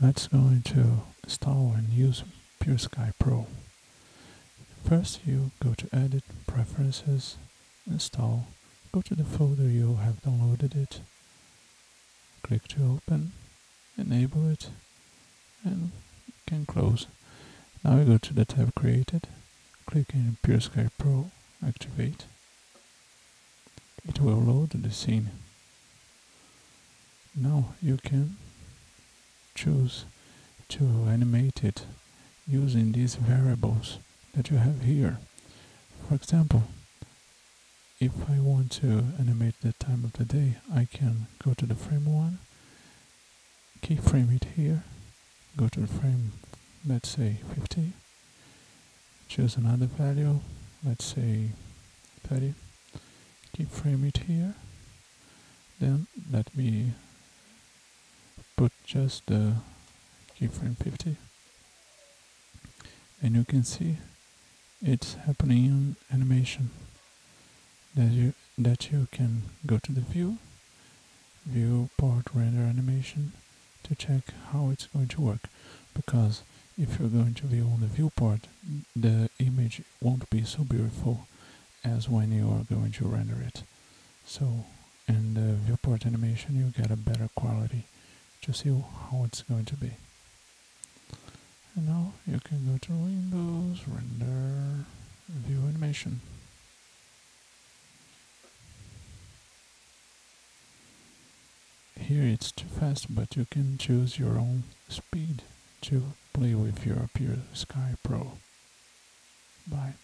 let's go into install and use Pure Sky Pro. First you go to edit, preferences, install, go to the folder you have downloaded it, click to open, enable it, and can close. Now you go to the tab created, click in Pure Sky Pro, activate. It will load the scene. Now you can choose to animate it using these variables that you have here. For example, if I want to animate the time of the day, I can go to the frame 1, keyframe it here, go to the frame, let's say 50, choose another value, let's say 30, keyframe it here, then let me put just uh, the keyframe 50 and you can see it's happening in animation that you that you can go to the view view viewport render animation to check how it's going to work. Because if you're going to view on the viewport the image won't be so beautiful as when you are going to render it. So in the viewport animation you get a better quality to see how it's going to be and now you can go to Windows, Render, View Animation. Here it's too fast, but you can choose your own speed to play with your Pure Sky Pro. Bye.